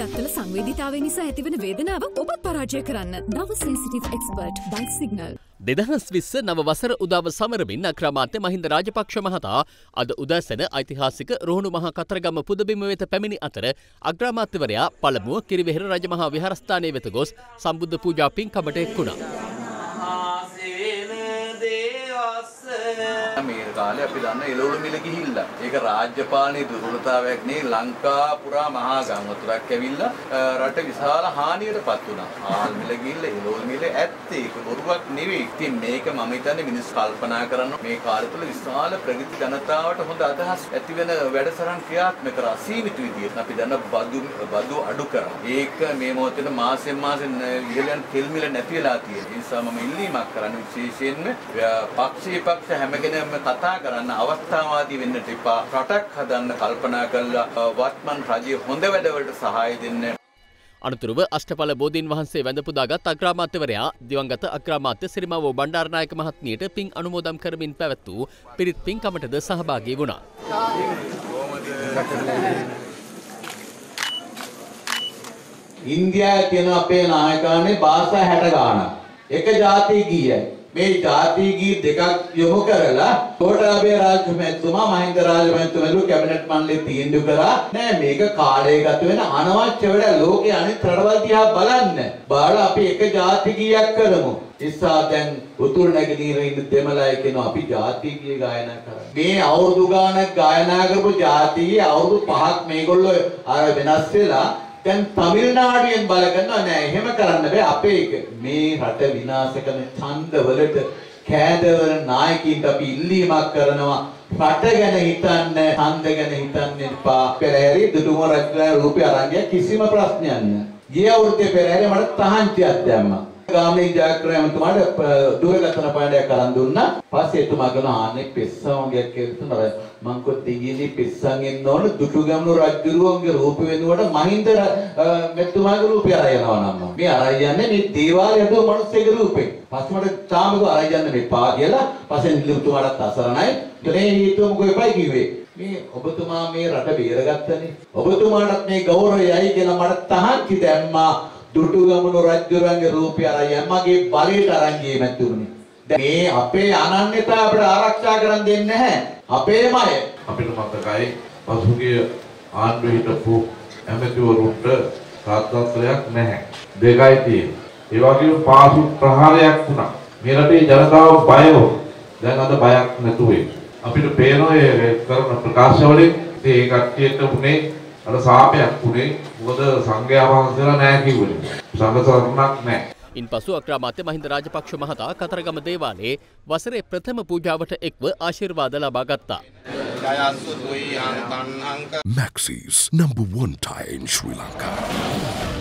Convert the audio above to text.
දත්තල සංවේදිතාව නිසා ඇතිවන වේදනාව ඔබත් පරාජය කරන්න නව සේසිටිව් එක්ස්පර්ට් බයික් සිගනල්. දෙදහස් විස්ස නව වසර උදාව සමරමින් අක්‍රමාත්‍ය මහින්ද රාජපක්ෂ මහතා අද උදැසන ඓතිහාසික රුහුණු මහා කතරගම පුදබිම වෙත පැමිණි අතර අග්‍රාමාත්‍යවරයා පළමුව කිරිවෙහෙර රජමහා විහාරස්ථානය වෙත ගොස් සම්බුද්ධ පූජා පින්කමට එක්වුණා. මේ කාලේ අපි දන්න එළවලු මිල ගිහිල්ලා ඒක රාජ්‍ය පාලනයේ දුර්වලතාවයක් නේ ලංකා පුරා මහා ගංවතුරක් ඇවිල්ලා රට විශාල හානියටපත් වුණා. ආල් මිල ගිහිල්ලා එළවලු මිල ඇත්තේ ඒක බොරුවක් නෙවෙයි. ඉතින් මේක මම හිතන්නේ මිනිස් කල්පනා කරන මේ කාලය තුළ විශාල ප්‍රගති ජනතාවට හොඳ අදහස් ඇති වෙන වැඩසටහන් ක්‍රියාත්මක කරා සීමිත විදියට අපි දන්න බදු බදු අඩු කරා. ඒක මේ මොහොතේ මාසෙන් මාසෙන් ඉහළ යන තෙල් මිල නැති වෙලා තියෙනවා. ඒ නිසා මම ඉල්ලීමක් කරන්නේ විශේෂයෙන්ම පක්ෂේ පක්ෂ හැම කෙනෙක්ම කතා කරන්න අවස්ථාවාදී වෙන්නට එපා. රටක් හදන්න කල්පනා කරලා වත්මන් රජය හොඳ වැඩවලට සහාය දෙන්න. අනතුරුව අෂ්ටඵල බෝධීන් වහන්සේ වැඳපුදාගත් අග්‍රාමාත්‍යවරයා දිවංගත අග්‍රාමාත්‍ය සිරිමාව බණ්ඩාරනායක මහත්මියට පින් අනුමෝදම් කරමින් පැවැත් වූ පිරිත් පින්කමටද සහභාගී වුණා. ඉන්දියාවේ තියෙන අපේ නායකයන්ගේ භාෂා 60 ගාණක්. එක ජාති ගීයයි. මේ ජාති ගී දෙකක් යොමු කරලා ගෝඨාභය රාජමහත්තුමා මහින්ද රාජමහත්තුමලු කැබිනට් මණ්ඩලයේ තීන්දුව කරා නෑ මේක කාලය ගත වෙන අනවශ්‍ය වැඩ ලෝකේ අනිත් රටවල් දිහා බලන්න. බලලා අපි එක ජාති ගීයක් කරමු. ඉස්සා දැන් උතුරු නැගෙනහිර ඉන්න දෙමළයි කියනවා අපි ජාති ගී ගායනා කරා. මේ අවුරුදු ගානක් ගායනා කරපු ජාතියේ අවුරුදු පහක් මේගොල්ලෝ අර වෙනස් වෙලා දැන් තමිල්නාඩුවෙන් බල ගන්නවා. නෑ එහෙම කරන්න බෑ. අපේ මේ රට විනාශ කරන ඡන්දවලට කෑදවන නායකයින්ට අපි ඉල්ලීමක් කරනවා. රට ගැන හිතන්න ඡන්ද ගැන හිතන්න එපා පෙරහැරි දුටුම රජුගේ රූපය අරන් කිසිම ප්‍රශ්නයක් නෑ. ගිය අවුරුද්දේ පෙරහැරි මට තහංචියක් දැම්මා. ගාමී ජයග්‍රහණතුමාට දුරකථන පාඩයක් අරන් දුන්නා. පස්සේ එතුමා කියනවා ආනේ පෙස්සමගයක් කියලා මං කො දෙගියනේ පෙස්සන් එන්න ඕන දුටුගැමුණු රජුරුවන්ගේ රූප වෙනුවට මහින්ද මෙතුමාගේ රූපය අරන් යනවා නම් මේ අරන් යන්නේ මේ දේවාලය හදුව මිනිස්සෙගේ රූපේ. පස්සේ මට තාමක අරන් යන්න මෙපා කියලා පස්සේ නිලුතුමාටත් අසරණයි. ඊටේ හිතුවම කොයිපයි කිව්වේ. මේ ඔබතුමා මේ රට බේරගත්තනේ. ඔබතුමාටත් මේ ගෞරවයයි කියලා මට තහංචි දැම්මා. දුටුගැමුණු රජුරන්ගේ රූපය අරන් මගේ බලයට අරන් ගියේ මැතිතුමනි. මේ අපේ අනන්‍යතාව අපිට ආරක්ෂා කරන් දෙන්නේ නැහැ. අපේම අය. අපිට මතකයි පසුගිය ආණ්ඩුවේ හිටපු ඇමතිවරුන්ට රාජ්‍යත්වයක් නැහැ. දෙකයි තියෙන්නේ. ඒ වගේම පාසු ප්‍රහාරයක් වුණා. මේ රටේ ජනතාව බය දැන් අද බයක් නැතුවේ. අපිට පේනවා ඒ කරන ප්‍රකාශ වලින් ඒ කට්ටියට උනේ අර සාපයක් උනේ මොකද සංඝයා වහන්සේලා නැහැ කිව්වනේ. සංඝ සරණක් නැහැ. ඉන් පසු අක්‍රාමාත්‍ය මහින්ද රාජපක්ෂ මහතා කතරගම දේවාලයේ වසරේ ප්‍රථම පූජාවට එක්ව ආශිර්වාද ලබා ගත්තා. Maxis number one tire in Sri Lanka.